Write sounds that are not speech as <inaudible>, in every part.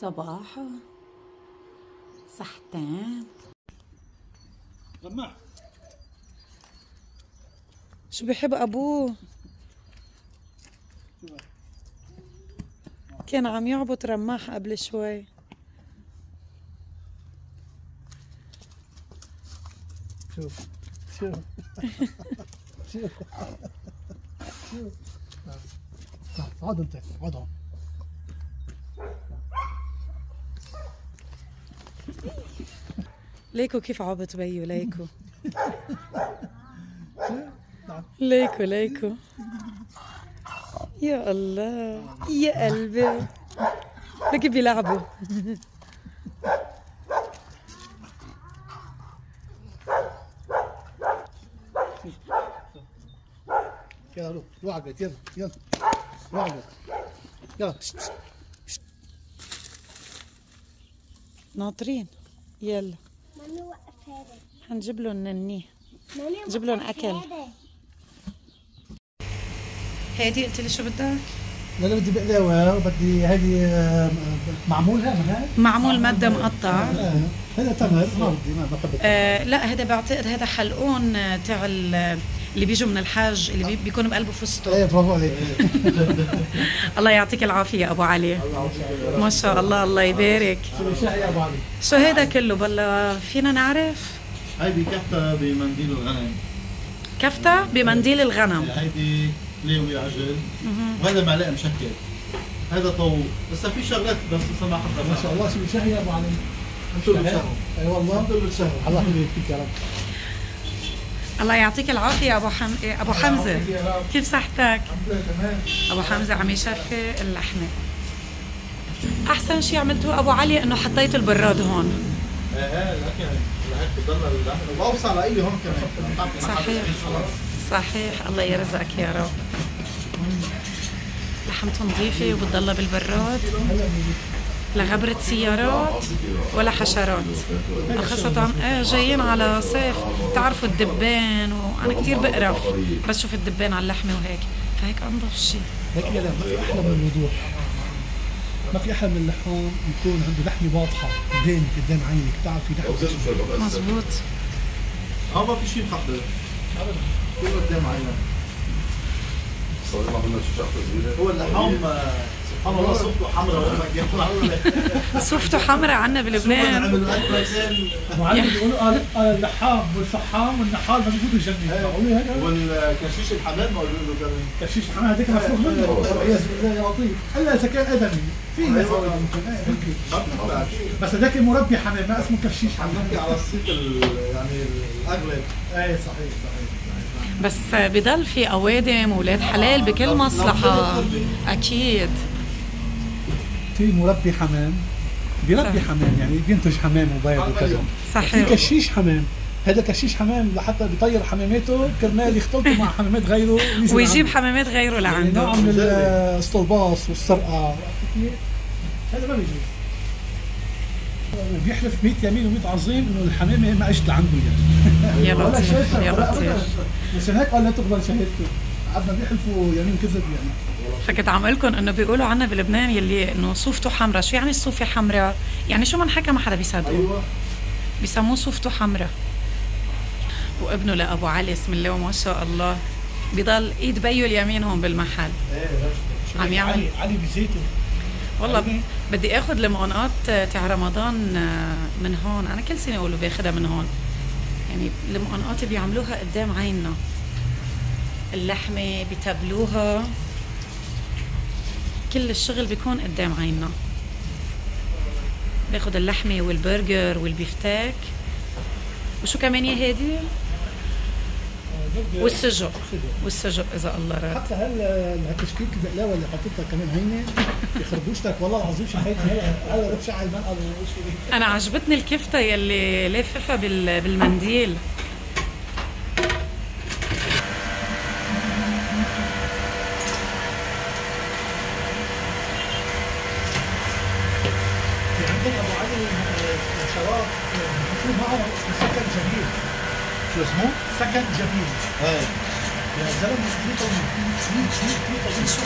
صباحو صحتين رماح شو بحب ابوه كان عم يعبط رماح قبل شوي. شوف. شوف. <laughs> شوف. شوف اقعد انت اقعد هون ليكو كيف عبط بيو ليكو <laughs> ليكو ليكو. يا الله يا قلبي. لك بيلعبوا. يلا روح روح يلا يلا. روح يلا. ناطرين يلا ماني وقف هذا حنجيب لهم ننيه ماني جيب لهم. هذا. هادي قلت لي شو بدك؟ لا لا بدي بقلاوة وبدي هذه آه، معمولها من هاي معمول مادة مقطع آه، هذا تمر ما بدي ما بحب. آه لا هذا بعتقد هذا حلقون آه، تاع ال- اللي بيجوا من الحاج اللي بي- بيكونوا بقلبه فستق إيه برافو عليك. <laughs> الله يعطيك العافية أبو علي. ما شاء الله الله يبارك. شو ابو علي شو هيدا كله؟ بلا فينا نعرف؟ هيدي كفتة بمنديل الغنم. كفتة بمنديل الغنم. هيدي ليوي عجل؟ وهذا معلقة مشكل. هذا طاووق لسه في شغلات بس لسه ما حضرنا ما شاء الله شو يا أبو علي؟ أنتوا اللي بتشهروا اي والله. أنتوا اللي بتشهروا الله يخليك فيك يا رب. الله يعطيك العافية أبو حم... إيه، أبو حمزة. كيف صحتك؟ أبو حمزة عم يشفي اللحمة. أحسن شيء عملته أبو علي إنه حطيت البراد هون. هيك بتضل اللحمة واوسع لاي هون كمان. صحيح. صحيح. الله يرزقك يا رب. لحمته نظيفة وبتضلها بالبراد. لا غبرة سيارات ولا حشرات. خاصة إيه جايين على صيف. تعرفوا الدبان وأنا كثير بقرف. بس شوف الدبان على اللحمة وهيك. فهيك انظف شيء هيك لا لا ما في أحلى من الوضوح ما في أحلى من اللحوم يكون عنده لحمة واضحة. قدامك قدام عينك بتعرفي لحمة. مزبوط آه ما في شيء محضر ابدا. كله قدام عينك. هو اللحام آه، سبحان الله صوته حمراء صوفته حمراء عنا بلبنان. معلم بيقولوا قال قال اللحام والفحام والنحال ما بيفوتوا الجنه معقولة هيك والكشيش الحمام موجود له كمان كشيش حمام هذيك مفروغ منه. والعياذ بالله يا لطيف. ألا اذا كان أدمي. في ناس أيوة. ممكن إيه، ممكن. ما بنحبها بس هذاك مربي حمام ما اسمه كشيش عم حمام نحكي على الصيت ال- يعني الأغلب. إيه صحيح صحيح. بس بضل في أوادم واولاد حلال بكل مصلحة. أكيد. في مربي حمام. بيربي صح. حمام يعني بينتج حمام وبيض وكذا. في صحيح. كشيش حمام. هذا كشيش حمام لحتى بيطير حماماته كرمال يختلطوا مع حمامات غيره <laughs> ويجيب. حمامات غيره يعني نوع لعنده من الاستلباص والسرقة. عرفت كيف؟ هذا ما بيجوز بيحلف 100 يمين و100 عظيم إنه الحمامه ما أجت لعنده يعني. يا لطيف يا. لطيف. مشان هيك قال لا تقبل شهادته عدنا بيحلفوا يمين كذب يعني. فكنت عم أقول لكم إنه بيقولوا عنا بلبنان يلي إنه صوفته حمراء. شو يعني الصوفة حمراء؟ يعني شو ما انحكى ما حدا بيصدقه أيوه. بيسموه صوفته حمراء. وابنه لأبو علي اسم الله وما شاء الله. بضل ايد بيو اليمين هون بالمحل. عم يعمل علي علي بزيته. والله بدي آخذ المقنقات تاع رمضان آه، من هون. أنا كل سنة أقول باخذها من هون. يعني المقنقات بيعملوها قدام عيننا. اللحمة بتبلوها كل الشغل بيكون قدام عيننا. باخذ اللحمة والبرجر والبيفتيك وشو كمان يا هادي؟ والسجق. والسجق إذا الله راد. حتى هل هالتشكيله البقلاوة اللي حطيتها كمان هينة؟ يخربوشتك والله العظيم شحيت هلا. هلا روح شعل المنقل أنا عجبتني الكفتة يلي لاففها بال- بالمنديل في عندنا ابو علي شراب بحطوه معه اسمه سكن جميل. إيه. يا زلمة مين طويل مين مين طويل شو؟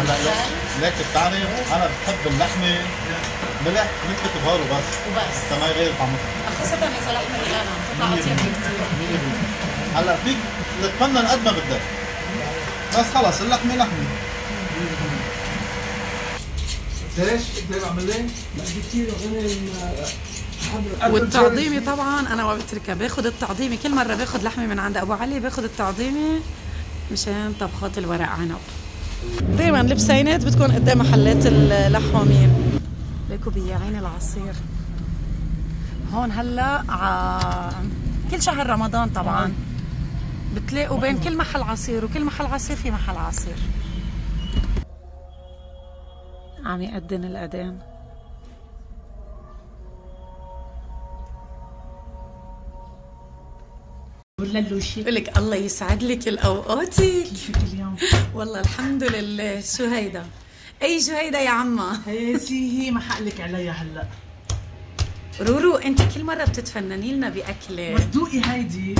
هلا ليك بتعرف أنا بحب اللحمة. ملح مثل بهاره بس. وبس. حتى ما يغير طعمها خاصة إذا لحم الغنم بتطلع أطيب بكثير هلا فيك تتفنن قد ما بدك. بس خلص اللحمة لحمة. ليش؟ انت عم ليه؟ لا كثير غنم والتعظيمي طبعا أنا ما بتركها باخذ التعظيمي كل مرة باخذ لحمه من عند أبو علي باخذ التعظيمي مشان طبخات الورق عنب. دائما البسينات بتكون قدام محلات اللحومين ليكو بياعين العصير. هون هلأ ع... كل شهر رمضان طبعا بتلاقوا بين كل محل عصير وكل محل عصير في محل عصير. عم يأذن الأذان ولا اللوشي بقول لك الله يسعد لك الأوقاتك. شفت اليوم؟ والله الحمد لله. شو هيدا أي شو هيدا يا عمة؟ هي سي هي ما حقلك عليها هلا. رورو أنت كل مرة بتتفنني لنا بأكلة. مصدوقي هيدي.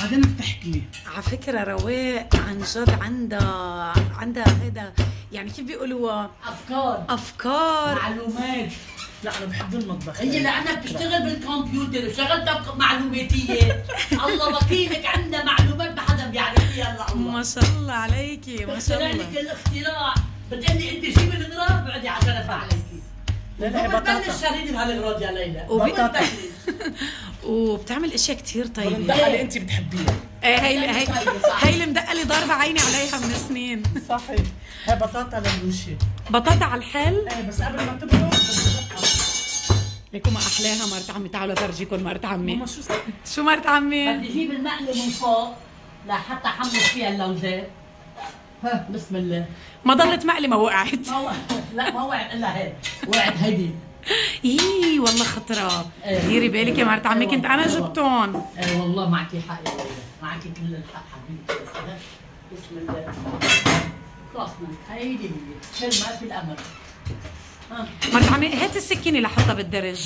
بعدين بتحكي على فكرة رواق عن جد عندها عندها هيدا. يعني كيف بيقولوا؟ أفكار. أفكار. معلومات. لا أنا بحب المطبخ. هي لانها بتشتغل بالكمبيوتر وشغلتها معلوماتية. الله وكيلك عندها معلومات ما حدا بيعرف فيها إلا الله. ما شاء الله عليكي ما شاء الله. لك الاختراع. بتقلي أنت جيبي الاغراض بعدي عشان ادفع عليكي. لا بطاطا. شاريني بهالاغراض يا ليلى. بطلش. <laughs> وبتعمل أشياء كتير طيبة. بندق اللي أنت بتحبيها. إيه هي هي هي اللي مدقة لي ضاربه عيني عليها من سنين صحيح. هي بطاطا للوشي. بطاطا على الحل. إيه بس قبل ما تبرد ما أحلاها مرت عمي؟ تعالوا فرجيكم مرت عمي. ماما شو صار؟ شو مرت عمي؟ بدي أجيب المقله من فوق لحتى أحمص فيها اللوزات ها بسم الله. ما ضلت مقلي ما وقعت. ما وقعت. لا ما وقعت إلا هيك. وقعت هيدي إيه والله خطرة. إيه. ديري بالك يا مرت عمي أيوة. كنت أنا. جبتهم. اي والله معك حق يا معك كل الحق حبيبتي بسم الله. خلصنا هيدي هي. كل ما في الأمل. ها مرت عمي هات السكينة لحطها بالدرج.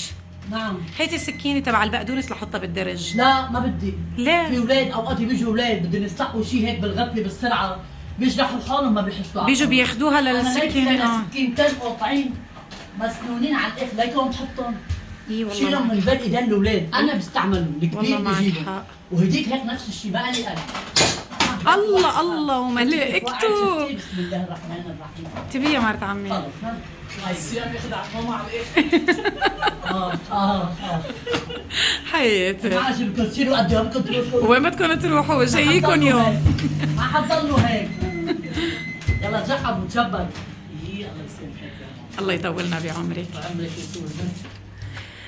نعم. هاتي السكينة تبع البقدونس لحطها بالدرج. لا ما بدي. في ليه؟ أولاد أوقات بيجوا أولاد بدهم يستقوا شيء هيك بالغفلة بالسرعة. بيجرحوا حالهم ما بيحسوا بيجوا بياخدوها أنا هيك للسكينة. آه. سكينتين قاطعين مسنونين على الآخر ليكم تحطهم؟ إيه والله شيلهم من بين إيدين الأولاد. أنا بستعملهم. الكبير بجيبهم. وهديك هيك نفس الشيء بقى لي أنا الله الله وملائكته بسم الله الرحمن الرحيم. تبي يا مرت عمي. خلص ها؟ هاي. الصيام يخدع ماما على الآخر آه آه آه حياتي ما عجبكم تصيروا قد بدكم تروحوا وين بدكم تروحوا جايكم يوم ما حتضلوا هيك يلا تزحب وتشبك الله يطولنا بعمرك عمرك يطول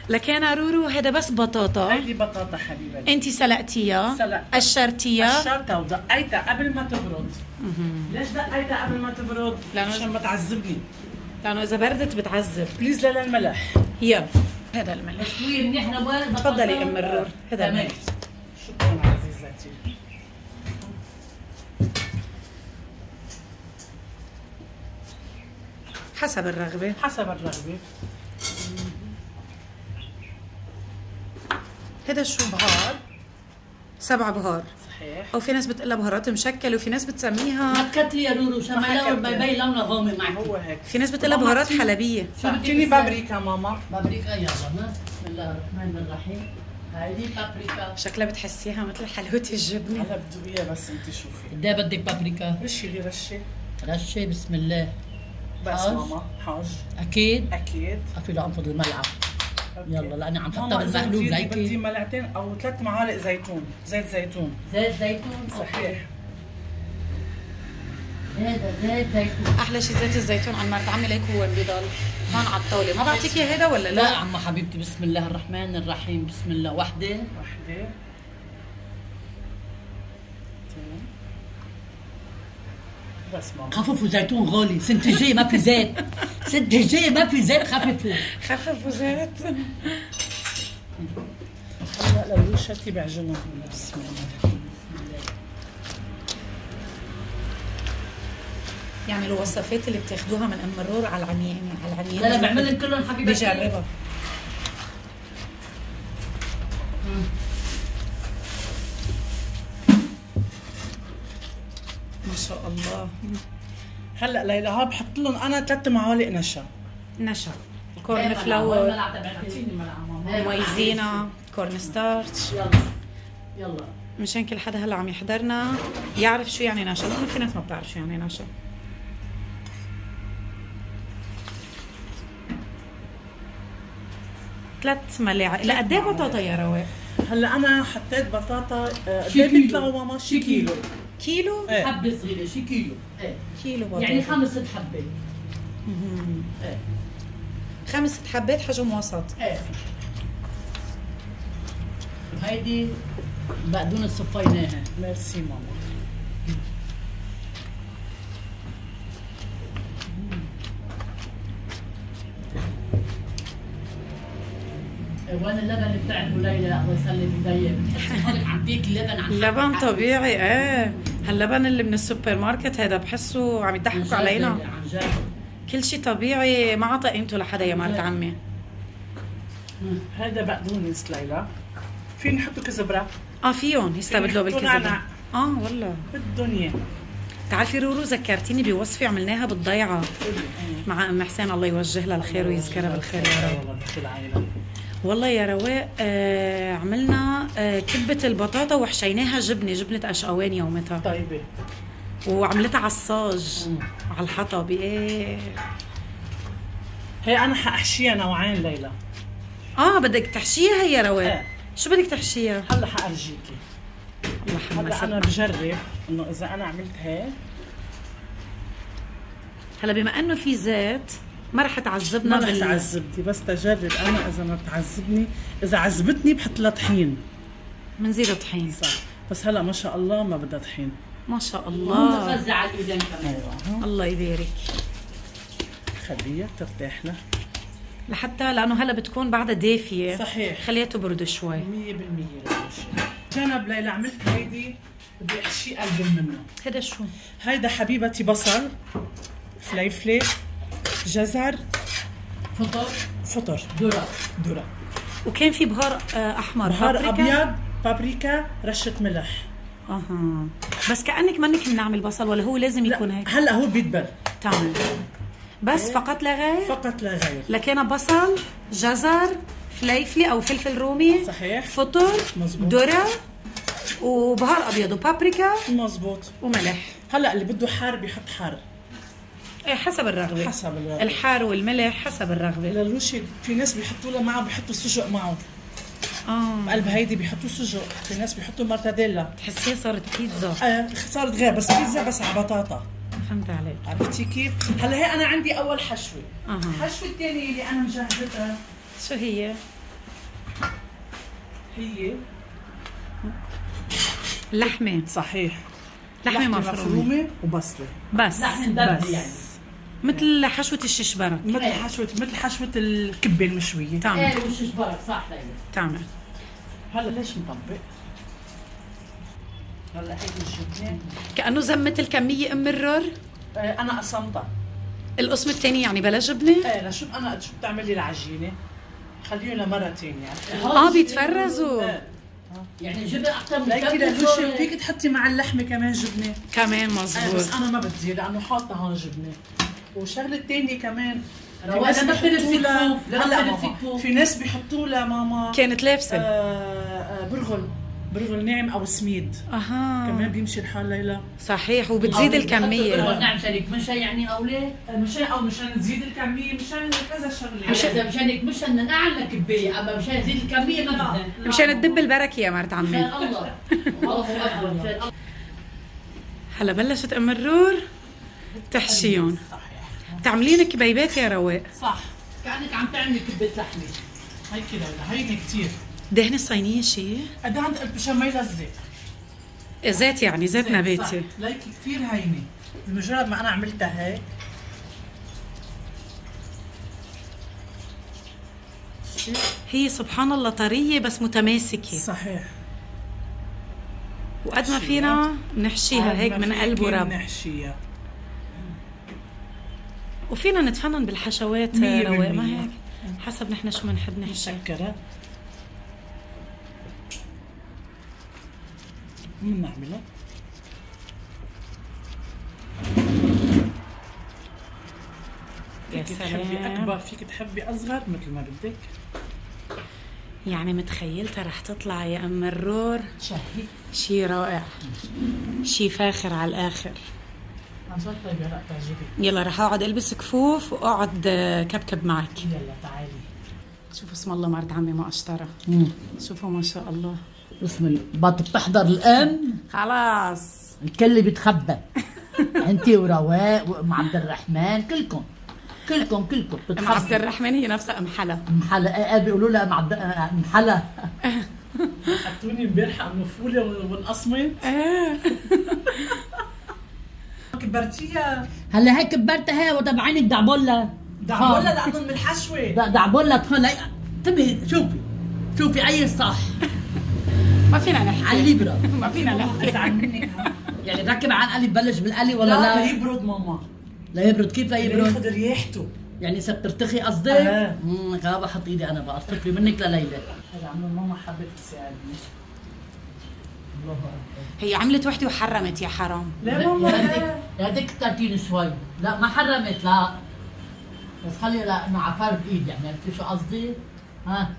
لك أنا رورو هذا بس بطاطا هيدي بطاطا حبيبتي انت سلقتيها سلقت. قشرتيها قشرتها ودقيتها قبل ما تبرد ليش دقيتها قبل ما تبرد؟ لأنه- عشان ما تعذبني لأنه إذا بردت بتعذب. please لا الملح يا هذا الملح شوي منيح نوال تفضلي ام الرور هذا الملح شكرا عزيزتي. حسب الرغبة. حسب الرغبة. هذا شو؟ بهار. سبع بهار. صحيح. أو في ناس بتقلها بهارات مشكل وفي ناس ما بتسميها تكتري يا رورو عشان ما ما يلاقوا حكتر. البيبي لونها غامق معك هو هيك. في ناس بتقلها بهارات حلبية. اعطيني بابريكا ماما؟ بابريكا يلا بسم الله الرحمن الرحيم. هيدي بابريكا. شكلها بتحسيها مثل حلوة الجبنة. هلا بده اياه بس انت شوفي. قد إيه بدك بابريكا؟ رشي غير رشي. رشة بسم الله. بس حاج. ماما حاج. أكيد؟ أكيد. افي لانفض الملعقة okay. يلا لأني عم حطها بالمقلوب بدي- بدي ليكي. ملعقتين أو ثلاث معالق زيتون زيت زيتون. زيت زيتون؟ صحيح. هذا زيت زيتون. أحلى شيء زيت الزيتون عن مرت عمي ليك هو اللي بضل هون على الطاولة. ما بعطيكي هيدا ولا لا؟ لا عم حبيبتي بسم الله الرحمن الرحيم بسم الله. وحدة. وحدة. خففوا زيتون غالي. سنة الجاية ما في زيت. سنة الجاية ما في زيت خففوا. خففوا زيت. هلا لو شتي بعجنهم بسم الله يعني الوصفات اللي بتاخدوها من ام مرور على العميان على العميان. لا لا بعملهم كلهم حبيبتي بجربها. الله. هلأ ليلى ها بحط لهم أنا ثلاث معالق نشا. نشا. corn flour مايزينا corn starch يلا يلا. مشان كل حدا هلأ عم يحضرنا يعرف شو يعني نشا. لأنه في ناس ما بتعرف شو يعني نشا. ثلاث ملاعق. لأ قد إيه بطاطا يا رواق؟ هلأ أنا حطيت بطاطا آه، قد إيه. بيطلعوا ماما؟ شي كيلو. كيلو؟ إيه. حبة صغيرة شي كيلو. إيه. كيلو بطاطا يعني خمس ست حبة إيه. خمس حبات حجم وسط. إيه. هيدي بقدونس صفيناها ميرسي ماما. وين اللبن اللي بتعبه ليلى الله يسلم ايديا بتحسي حالك عم تاكل لبن عن لبن طبيعي إيه. هاللبن اللي من السوبر ماركت هذا بحسه عم يضحكوا علينا عن جد كل شيء طبيعي ما عطى قيمته لحدا يا مرت عمي هذا بقدونس ليلى فيهن يحطوا كزبره آه فيهم يستبدلوا نعناع. آه والله بالدنيا بتعرفي رورو ذكرتيني بوصفة عملناها بالضيعة مع ام حسين الله يوجه لها الخير ويذكرها بالخير يا رب والله يا رواق آه عملنا آه كبة البطاطا وحشيناها جبنة جبنة أشقوان يومتها. طيبة. وعملتها على الصاج على الحطب إيه. هي أنا حاحشيها نوعين ليلى. آه بدك تحشيها يا رواق؟ إيه. شو بدك تحشيها؟ هلأ حارجيكي هلأ أنا بجرب إنه إذا أنا عملت هيك. هلأ بما إنه في زيت ما رح تعذبنا ما رح تعذبني بس تجرب أنا إذا ما بتعذبني إذا عذبتني بحط لها طحين. بنزيد طحين. صح. بس هلا ما شاء الله ما بدها طحين. ما شاء الله الله. تفزع على الايدين كمان. أيوه. الله يبارك. خليها ترتاح لها. لحتى لأنه هلا بتكون بعدها دافية. صحيح. خليها تبرد شوي. 100% للوش جنب ليلى عملت هيدي بدي أحشي قلب منه هذا شو؟ هيدا حبيبتي بصل فليفلة. جزر فطر. فطر. ذرة. ذرة. وكان في بهار آه، أحمر. بهار بابريكا. أبيض بابريكا رشة ملح. أها. بس كأنك منك منعمل بصل ولا هو لازم يكون هيك؟ هلأ هو بيدبل تمام. بس فقط لا غير؟ فقط لا غير. لكن بصل جزر فليفله أو فلفل رومي صحيح. فطر مزبوط. ذرة وبهار أبيض وبابريكا مزبوط وملح. هلأ اللي بده حار بيحط حار. حسب الرغبة. حسب الرغبة. الحار والملح حسب الرغبة. للوشي في ناس بيحطوا له معه بيحطوا سجق معه. آه. بقلب هيدي بيحطوا سجق في ناس بيحطوا مرتديلا تحسيها صارت بيتزا. آه صارت غير بس بيتزا بس على بطاطا. فهمت عليك. عرفتي كيف؟ هلا هي أنا عندي أول حشوة. أها. الحشوة الثانية اللي أنا مجهزتها شو هي؟ هي لحمة. صحيح. لحمة مفرومة. وبصلة. بس. لحم مدبي بس. يعني مثل حشوة الششبرك مثل حشوه مثل حشوة الكبة المشوية. تعمل إيه وش شبرك صح ليلى تعمل هلا ليش مطبق؟ هلا هيدي الجبنه كأنه زمت الكمية أم الرر آه أنا قسمتها. القسم الثاني يعني بلا جبنة؟ إيه لشو أنا شو بتعملي العجينة؟ خليهم لمره ثانية آه بيتفرزوا. إيه يعني جبن أكثر من شغلة. فيك تحطي مع اللحمة كمان جبنة؟ كمان إيه بس مزبوط أنا ما بدي لأنه حاطة هون جبنة. والشغله الثانية كمان. في رواد، ناس لما بيحطوا بتلبسي لها كفوف، لما هلا. في ناس بيحطوا لها ماما. كانت لابسة. آه، آه، برغل. برغل ناعم أو سميد. أها. كمان بيمشي الحال ليلى. صحيح وبتزيد الكمية. نعم شريك. مش يعني أو ليه؟ مشان أو مشان تزيد الكمية. مشان كذا شغلة. مش إذا مشانك مش بدنا نعلى كبايه أما مشان نزيد الكمية ما بدنا مشان تدب البركة يا مرت عمي. مشان الله. <laughs> الله أكبر. مشان الله هلا بلشت أم الرور. تحشيهم. تعملين كبيبات يا رواق. صح. كأنك عم تعملي كبة لحمة. هيك ليلى هيني كثير دهن الصينيه شيء قد عند البشاميل الزيت زيت يعني زيت صح. نباتي. ليكي كثير هينة. بمجرد ما أنا عملتها هيك. هي سبحان الله طرية بس متماسكة. صحيح. وقد ما فينا بنحشيها هيك من قلب ورب. نحشيها. وفينا نتفنن بالحشوات رواق ما هيك؟ حسب نحن شو بنحب نحشي. مسكرة. بنعملها فيك تحبي أكبر فيك تحبي أصغر مثل ما بدك. يعني متخيلتها رح تطلع يا أم مرور شهي. شي رائع. شي فاخر على الآخر. عن جد طيبه تعجبك يلا رح أقعد ألبس كفوف وأقعد آه، كبكب معك. يلا تعالي. شوفوا اسم الله مرت عمي ما أشترى. شوفوا ما شاء الله. بسم الله بط بتحضر الآن؟ خلاص. الكل بيتخبى. <laughs> انت ورواق وأم عبد الرحمن كلكم. كلكم كلكم أم عبد الرحمن هي نفسها ام حلا ام حلا آه، بيقولوا لها أم عبد ام حلا حطوني امبارح على النفوله وانقسمت إيه <laughs> كبرتيها؟ هلا هيك كبرتها هي وتبعينك دعبولة؟ دعبولة لانهم من الحشوة. دعبولة هي انتبهي شوفي شوفي أي صح. ما فينا نحكي. على الليبرا <laughs> ما فينا نحكي. يعني ركب عن قلي ببلش بالقلي ولا لا لا؟ يبرد ماما. لا يبرد. كيف لا يبرد؟ ياخذ ريحته. يعني صرت ترتخي قصدك؟ امم غابة حط ايدي أنا بقى. استقري منك لليلى هذا عمو ماما حبت تساعدني. الله هي عملت وحدة وحرمت يا حرام. لا يا لا. كترتيني شوي لا ما حرمت لا. بس خلي لا انه عفرت ايدي يعني عرفتي شو قصدي؟ ها؟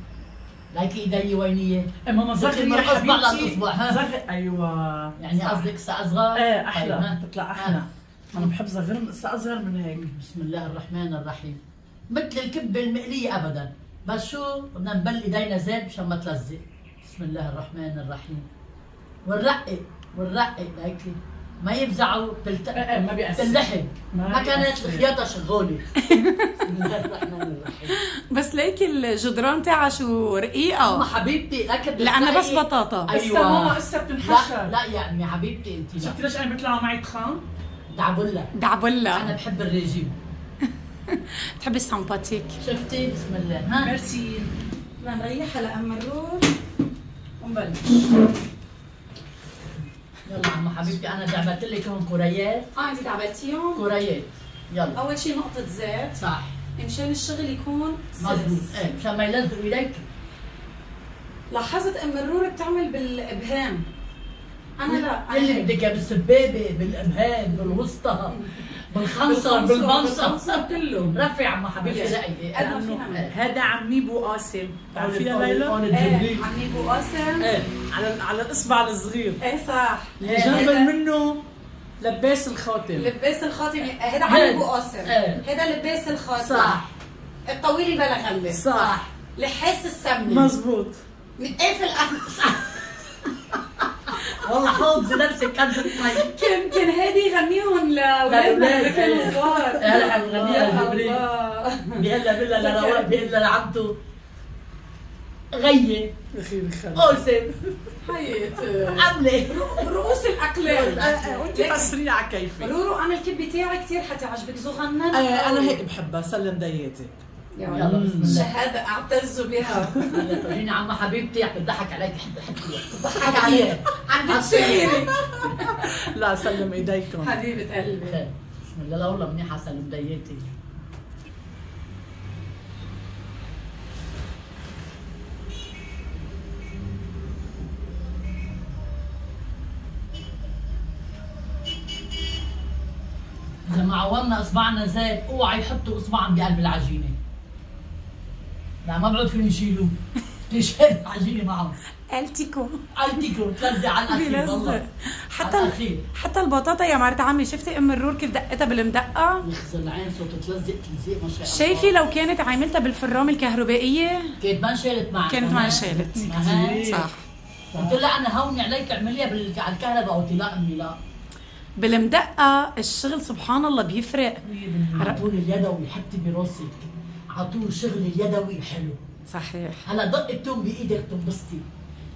ليكي ايدي وينية؟ إيه ماما زغري من يا حبيبتي للأصبع، ها؟ أيوه. يعني. قصدك لسه اصغر؟ إيه طيب، أحلى. ها؟ بتطلع أحلى. أنا بحب صغير اصغر من هيك. بسم الله الرحمن الرحيم. مثل الكبة المقلية أبدا. بس شو؟ بدنا نبل إيدينا زيت مشان ما تلزق. بسم الله الرحمن الرحيم. ونرقق ونرقق هيك ما يفزعوا إيه، ما بيأثر. تلحق ما ما كانت. الخياطة <laughs> الرحيم. بس ليك الجدران تاعها شو أما رقيقه حبيبتي لك لأنها بس بطاطا. لسه ماما لسه لا بتنحشر. لا يعني حبيبتي انت لا. شفتي ليش أنا بيطلع معي تخان؟ دعبلة. أنا دعبلة بحب الرجيم. <laughs> بتحبي السمباتيك شفتي؟ بسم الله. ها؟ ميرسي. نريحها لأم الرور ونبلش يلا عم حبيبتي أنا جعبت لك هون كوريات آه أنت تعبتيهم كوريات يلا. أول شيء نقطة زيت. صح. مشان الشغل يكون مظبوط. سلس إيه مشان ما يلزقوا ايديك لاحظت أم الرور بتعمل بالابهام أنا لا اللي بدك إياه بالسبابة بالابهام بالوسطى بالخنصر بالمنصر. بالخنصر كله. رفع عم حبيبتي إيه. رأيي ما فينا. هذا عمي بو قاسم. بتعرفيها هون ليلى؟ إيه. عمي ابو قاسم. إيه. على على الإصبع الصغير. إيه صح. اللي إيه. جنب هذا- منه لباس الخاتم. لباس الخاتم. هذا. عمي ابو قاسم. إيه. هذا لباس الخاتم. صح. الطويل البلغله صح. لحاس السمنة. مزبوط. متقافل <laughs> والله حافظي نفسك كنزة طيب كان كان هادي يغنيهم لاولادنا اللي كانوا. صغار. هلا بنغنيها يا جبريل الله. بيقول لها بالله لرواق بيقول لها لعمته غية أخي بخير قوسم حياتي عملة رؤوس الأقلام. وانت فسري على كيفي. رورو أنا الكبه تاعي كثير حتعجبك. زغننه آه، أنا هيك بحبها سلم دياتك. يلا بسم الله. شهادة أعتز بها. تجيني عم حبيبتي عم تضحك عليك. حتى حكي ضحك عليها عم بتشيري لا سلم ايديكم حبيبة قلبي. بسم الله. لا والله منيحة سلم دياتي إذا ما عورنا إصبعنا زيت أوعى يحطوا إصبعهم بقلب العجينة. لا ما بعود فيهم يشيلوه تشيل العجينة معهم ألتيكو. أيديكم تلزق على الأخير والله. حتى على الأخير. حتى البطاطا يا مرت عمي شفتي أم الرور كيف دقتها بالمدقة؟ يخزن العين صوت تلزق تلزق ما شاء الله. شايفي لو كانت عاملتها بالفرام الكهربائية؟ كانت ما انشالت معك كانت ما انشالت صح. قلت لها أنا هوني عليك اعمليها على الكهرباء. قلت لا أمي لا. بالمدقة الشغل سبحان الله بيفرق. اليدوي حتى براسك على طول الشغل اليدوي حلو صحيح. هلا دق التوم بايدك تنبسطي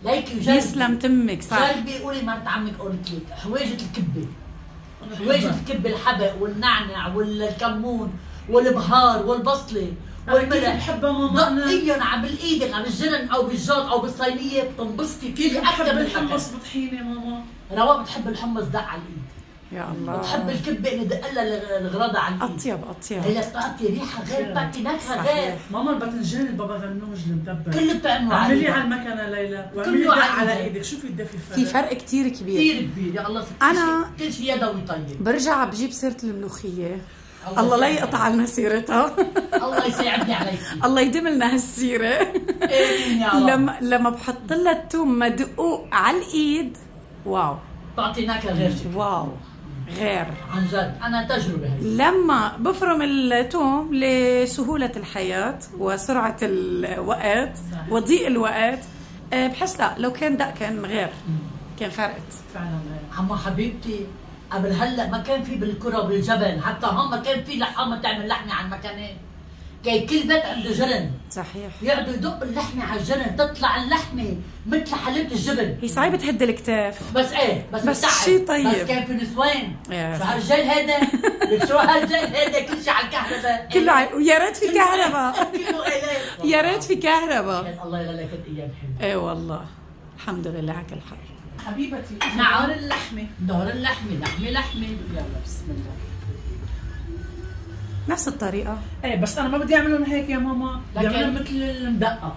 ليكي وجربي يسلم تمك صح. جربي قولي مرت عمك قلت لك حواجه الكبة. حواجه الكبة الحبق والنعنع والكمون والبهار والبصلة كيف والملح. بحبها ماما؟ أنا دقيهم على بالايدك على الجرن أو بالجاط أو بالصينية بتنبسطي كيف بحب الحمص الحمص بطحينة ماما؟ رواق بتحب الحمص دق على الإيد. يا الله. بتحب الكبه اللي دق لها الغراضة على الإيد. أطيب أطيب. هي بتعطي ريحة غير بتعطي نكهه. غير. ماما الباذنجان البابا غنوج المدبر كله بتعملوا اعملي عليه على المكنه ليلى كله واعملي على على. إيدك. شوفي الدفي الفرق. في فرق كتير كبير. كثير كبير. يا الله ست أنا- كل شيء يدوي طيب. برجع بجيب سيرة الملوخية. الله لا يقطع لنا سيرتها. الله يساعدني عليك. <laughs> الله يديم لنا هالسيرة. لما لما بحط لها التوم مدقوق على الإيد واو. تعطي نكهه غير واو. غير. عن جد. أنا تجربة هي لما بفرم التوم لسهولة الحياة وسرعة الوقت وضيق الوقت آه، بحس لا لو كان دق كان غير. كان فرقت فعلا. عمو حبيبتي قبل هلأ ما كان في بالكرة وبالجبل حتى هون ما كان في لحامه تعمل لحمة على المكانين كان كل بيت عنده جرن. صحيح. يقعدوا يدقوا اللحمة على الجرن تطلع اللحمة مثل حليب الجبن. هي صعبة تهد الكتاف. بس إيه بس بس بتعب. شي طيب. بس كان في نسوان. يا شو هالجيل هيدا؟ لك <laughs> شو هالجيل هيدا؟ كل شيء على الكهرباء. كله عي... ويا ريت في كهرباء. <laughs> إيه يا ريت في كهرباء. الله يغلق أيام حلوة إيه والله. الحمد لله على كل حال. حبيبتي نعم. نعم اللحمة. دور اللحمة لحمه لحمه يلا بسم الله. نفس الطريقة. إيه بس أنا ما بدي أعملهم هيك يا ماما. بدي لكن أعملهم مثل المدقة.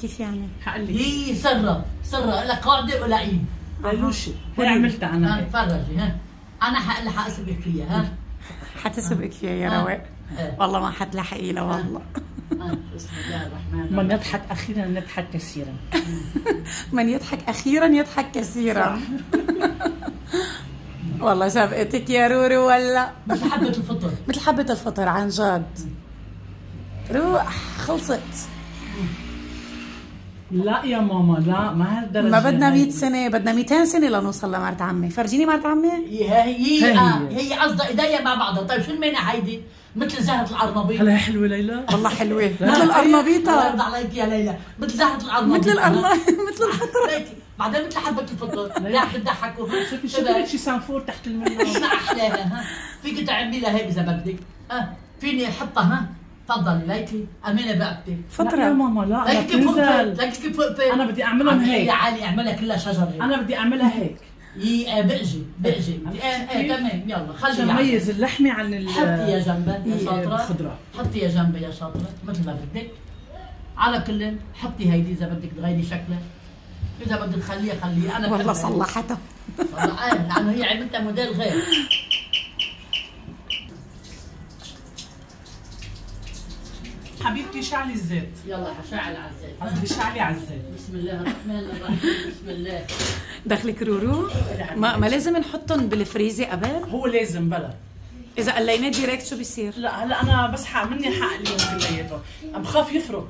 كيف يعني؟ حقلك هي سرة. سرة. لها قاعدة ولا عيد بلوشي هي عملتها أنا. هيك تفرجي ها. أنا حق حأسبك فيها ها. حتسبقك فيها يا آه. رواق. والله ما حتلحقينا والله. ها. بسم الله الرحمن من الرحيم. نضحك أخيرا نضحك كثيرا. <laughs> من يضحك أخيرا يضحك كثيرا. <laughs> والله سبقتك يا رورو ولا؟ مثل حبة الفطر. مثل حبة الفطر عن جد. روح خلصت. لا يا ماما لا ما هالدرجة ما بدنا هي. 100 سنة بدنا 200 سنة لنوصل لمرت عمي. فرجيني مرت عمي؟ هي هي هي. آه، هي قصدها ايديا مع بعضها. طيب شو المانع هيدي؟ مثل زهرة العرنبيط هلا هي حلوة ليلى؟ والله حلوة. مثل الله القرنبيطة يرضى عليك يا ليلى. مثل زهرة العرنبيط مثل القرن <laughs> مثل الفطرة هيك. بعدين مثل حبة الفطر لا. بتضحكوا شوفي شو بدك شي سانفور تحت المنام ما أحلاها ها؟ فيك تعملي لها هيك اذا بدك ها؟ فيني أحطها ها؟ تفضلي ليكي. أمينة بقبتي لا يا فطرة ماما لا لا كيف تنزل. ليكي كيف أنا بدي أعملهم عم هيك. يا علي أعملها كلها شجر أنا بدي أعملها هيك. يي آه، بقجي بقجي إيه إيه تحكي؟ تمام. يلا خلي يعني. ميز اللحمة عن ال حطي يا جنبك يا هي شاطرة. الخضرة. حطي يا جنبك يا شاطرة مثل ما بدك. على كل حطي هيدي إذا بدك تغيري شكلها إذا بدك تخليها خليها. أنا والله. صلحتها صلح- إيه لأنه هي عملتها موديل غير. حبيبتي شعلي الزيت. يلا حشعل على الزيت. قصدي شعلي على الزيت. بسم الله الرحمن الرحيم. بسم الله. دخلك رورو. ما, ما لازم نحطهم بالفريزة قبل هو لازم بلا. إذا قليناه direct شو بيصير؟ لا هلا أنا بس مني حق اليوم كلياته بخاف يفرط.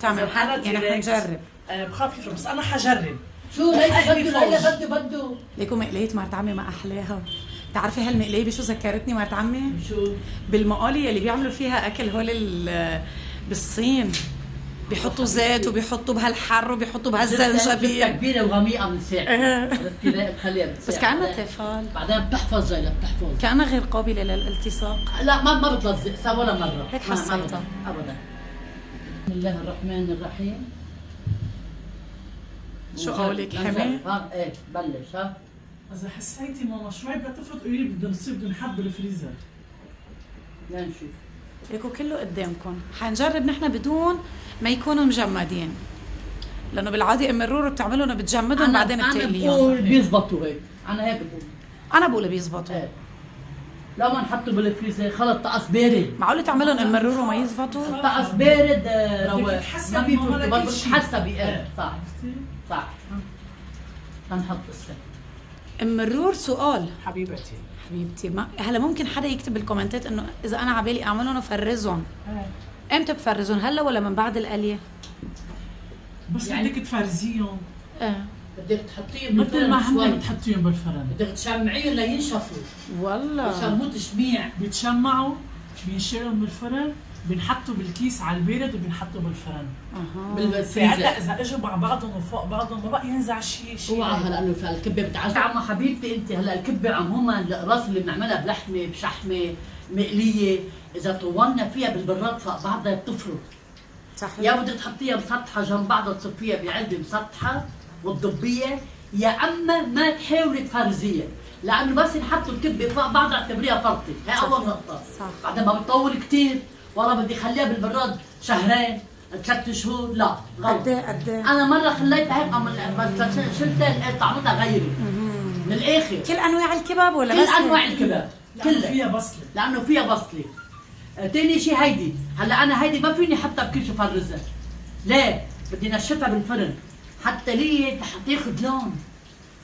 تعمل كانت يعني حنجرب آه، بخاف يفرط بس أنا حجرب. شو ليلى بده. ليلى بده بده ليكو مقلية مرت عمي ما أحلاها. بتعرفي هالمقلية بشو ذكرتني مرت عمي؟ شو بالمقالي اللي بيعملوا فيها أكل هول ال- بالصين. بيحطوا زيت وبيحطوا بهالحر وبيحطوا بهالزنجبيل كبيرة وغميقة من ساعة. إيه. بس بعدين- تفال بعدين بتحفظ ليلى بتحفظ. كأنها غير قابلة للالتصاق. لا ما ما بتلزق سوا ولا مرة. هيك حسيتها. ابدا. بسم الله الرحمن الرحيم. شو قولك حمي؟ ها إيه بلش ها؟ إذا حسيتي ماما شوي بدها تفرط قولي لي بدنا نصير بدنا نحط بالفريزر. لنشوف ليكو كله قدامكم. حنجرب نحن بدون ما يكونوا مجمدين. لأنه بالعادة أم الرورو بتعملهم بتجمدهم بعدين أنا بتقليهم. بقول بيزبطوا هيك. أنا هيك بقول. أنا بقول بيزبطوا. إيه. لما نحطه بالفريزر خلط طقس بارد. معقول تعملهم أم الرورو ما يزبطوا؟ طقس بارد آه، رواق ما بيفوت ماما لكل بس شيء. تحسبي إيه إيه. صح. صح هنحط السن. ام الرور سؤال. حبيبتي. حبيبتي ما هلا ممكن حدا يكتب بالكومنتات إنه إذا أنا عبالي اعملهم افرزهم إمتى بفرزهم؟ هلا ولا من بعد القلية؟ بس يعني- بدك تفرزيهم. إيه. بدك تحطيهم مثل بالفرن ما. هن بتحطيهم بالفرن. بدك تشمعيهم لينشفوا. والله. يسموه تشميع. بيتشمعوا بينشالوا من بنحطوا بالكيس على البارد وبنحطوا بالفرن. أها. بالفريزر. ساعتها إذا إجوا مع بعضهم وفوق بعضهم ما بقى ينزع شيء شيء اوعى هلا إنه الكبة بتعجب عمو حبيبتي أنت هلا الكبة عموما الراس اللي بنعملها بلحمة بشحمة مقلية. إذا طولنا فيها بالبراد فوق بعضها بتفرط صح يا بدك تحطيها مسطحة جنب بعضها تصفيها بعلبة مسطحة وتضبيها. يا أما ما تحاولي تفرزيها لأنه بس نحط الكبة فوق بعضها اعتبريها فرطة. هي أول صحيح. نقطة. صح. بعدين ما بتطول كثير والله بدي خليها بالبراد شهرين ثلاث شهور لا غلط. قد إيه قد إيه؟ أنا مرة خليتها هيك بس شلتها لقيت طعمتها غيري من الآخر. كل أنواع الكباب ولا كل بس هيك؟ أنواع الكباب لأنه كلها. فيها بصلة. لأنه فيها بصلة. آه، تاني شيء هيدي. هلأ أنا هيدي ما فيني أحطها بكيس وفرزها ليه؟ بدي نشفها بالفرن. حتى ليه تاخذ لون.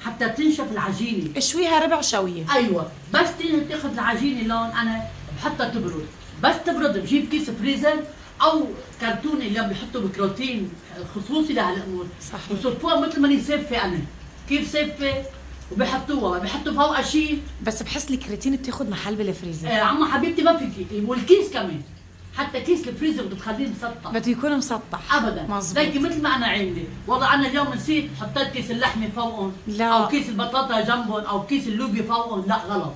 حتى تنشف العجينة. اشويها ربع شوية. أيوه. بس تاخذ العجينة لون أنا بحطها تبرد. بس تبرد بجيب كيس فريزر أو كرتونة اللي بيحطوا بكروتين خصوصي لهالأمور. صحيح. بصرفوها مثل ماني سافه أنا. كيف سافه وبحطوها بحطوا فوقها شيء بس بحس الكراتين بتاخد محل بالفريزر آه عمو حبيبتي ما فيكي. والكيس كمان. حتى كيس الفريزر بتخليه مسطح. بده يكون مسطح. ابدا. مظبوط. ليكي مثل ما أنا عندي. والله أنا اليوم نسيت حطيت كيس اللحمة فوقهم. لا. أو كيس البطاطا جنبهم أو كيس اللوبيا فوقهم. لا غلط.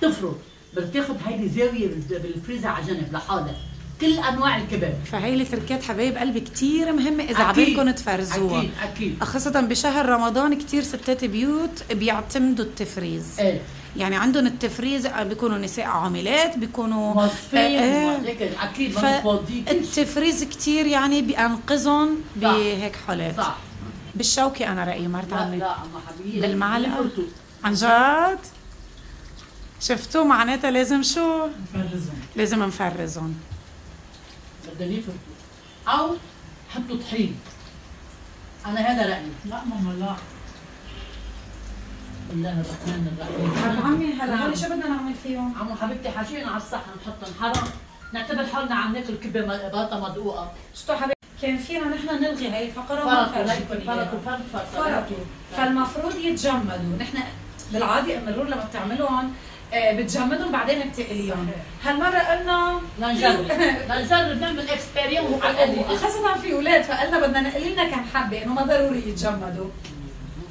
تفرط بدك تاخذ هيدي زاوية بال- بالفريزر على جنب لحالها كل أنواع الكباب. فهي التركات حبايب قلبي كتير مهمة إذا أكيد. عبالكم تفرزوها. أكيد أكيد. خاصة بشهر رمضان كتير ستات بيوت بيعتمدوا التفريز. إيه. يعني عندهم التفريز بيكونوا نساء عاملات بيكونوا موظفين آه، هيك أكيد ما بتفضيك فالتفريز كتير يعني بينقذهم. بهيك حالات. صح. بالشوكة أنا رأيي مرت لا عمي لا بالمعلقة. بالبرتو. عن جد؟ شفتوا معناتها لازم شو؟ نفرزهم. لازم نفرزهم. بدهم يفرطوا أو حطوا طحين. أنا هذا رأيي. لا ماما لا. الله الرحمن الرحيم. عمي هلا هول شو بدنا نعمل فيهم؟ عمو حبيبتي حاشينا على الصحن نحطهم. حرام. نعتبر حالنا عم ناكل كبة باطه مدقوقة. شفتوا حبيبي كان فينا نحن نلغي هاي الفقرة وما فرطوا فرطوا. فرطوا فرطوا فالمفروض يتجمدوا. نحن بالعادة المرور لما بتعملهم بتجمدهم بعدين بتقليهم. هالمرة قلنا لنجرب لنجرب <laughs> نعمل اكسبيرينس على خاصة في أولاد فقلنا بدنا نقلي لنا كم حبة إنه ما ضروري يتجمدوا.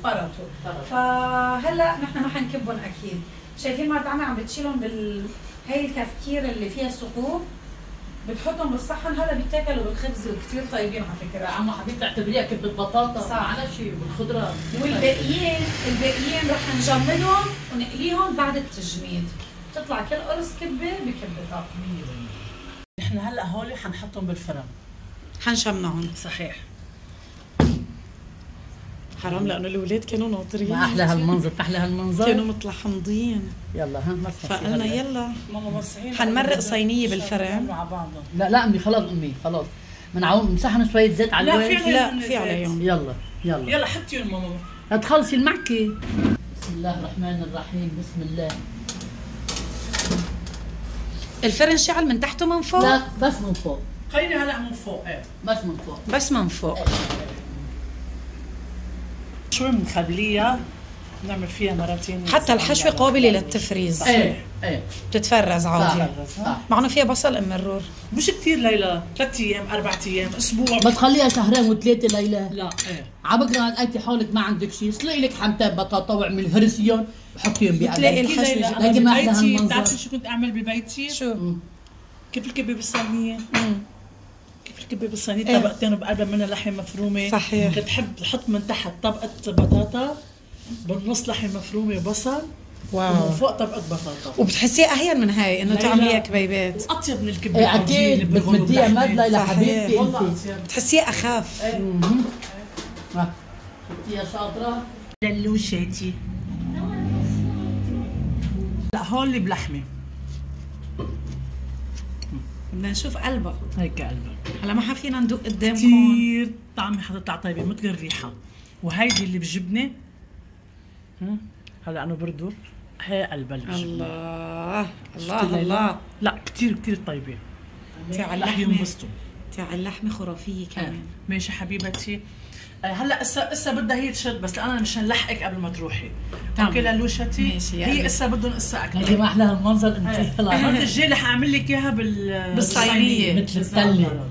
فرطوا. فهلأ نحن ما حنكبهم أكيد. شايفين مرت عمي عم بتشيلهم بال هي الكفكير اللي فيها ثقوب بتحطهم بالصحن هذا بيتاكلوا بالخبز وكثير طيبين على فكرة. عمو حبيبتي اعتبريها كبه بطاطا. صح. معلش بالخضرة. والباقيين الباقيين رح نجمدهم ونقليهم بعد التجميد. تطلع كل قرص كبة بكبتها نحن هلأ هول حنحطهم بالفرن. حنشمعهم. صحيح. حرام لأنه الأولاد كانوا ناطرين ما أحلى هالمنظر أحلى هالمنظر كانوا متلحمضين. يلا ها فقلنا يلا. ماما وسعين حنمرق صينية بالفرن. مع بعضهم لا لا أمي خلاص أمي خلاص. بنعوم مسحنا شوية زيت على لا، الوجه. في لا عليهم في عليهم يلا يلا. يلا حطيهم ماما. هتخلصي المعكة. بسم الله الرحمن الرحيم. بسم الله. الفرن شعل من تحت ومن فوق؟ لا بس من فوق. خليني هلا من فوق. إيه. بس من فوق. بس من فوق. شوي بنخليها نعمل فيها مرتين حتى الحشوة قابلة للتفريز. إيه إيه. بتتفرز عادي. صح. مع انه فيها بصل أم الرور مش كثير ليلى. ثلاث أيام أربع أيام أسبوع. ما تخليها شهرين وثلاثة ليلى. لا إيه. على بكره لقيتي حالك ما عندك شيء سلقي لك حمتين بطاطا واعمل هرسيون وحطيهم بتلاقي بقلب جدا. أنا لكن ما. بتعرفي شو كنت أعمل ببيتي؟ شو؟ كيف الكبة بالصينية. كيف الكبه بالصينية إيه. طبقتين وبقلبها منها لحمة مفرومة صحيح. كنت بحب أحط من تحت طبقة بطاطا بالنص لحمة مفرومة وبصل واو ومن فوق طبقة بطاطا وبتحسيها اهين من هاي إنه. تعمليها كبيبات اطيب من الكبه إيه أكيد بتمديها باللحمة. مد ليلى صحيح. حبيبتي والله اخاف مهم. ها. شفتيها شاطرة دلوشاتي لا هون اللي بلحمة بدنا نشوف قلبها هيك قلبها هلا ما فينا ندوق قدامكم كثير طعمة حتطلع طيبة مثل الريحة. وهيدي اللي بجبنة؟ هلا أنا بردو هي قلبها اللي بجبنة. الله. الله؟ الله. لا كثير كثير طيبة. تاع اللحمه ينبسطوا تاع اللحمه خرافية آه. كمان. ماشي حبيبتي. آه، هلا اسا إسا بدها هي تشد بس أنا مشان لحقك قبل ما تروحي تمام. okay ماشي، يا هي قلبي. إسا بدهم إسا أكل ما أحلى هالمنظر أنت هلا <laughs> الجاي رح اعمل لك إياها بال بالصينية. مثل التلة